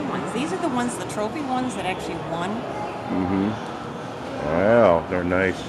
other ones. These are the ones, the trophy ones that actually won. Mm-hmm. Wow, they're nice.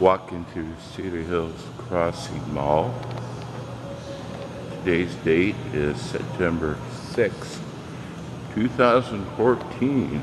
Walk into Cedar Hills Crossing Mall. Today's date is September 6, 2014.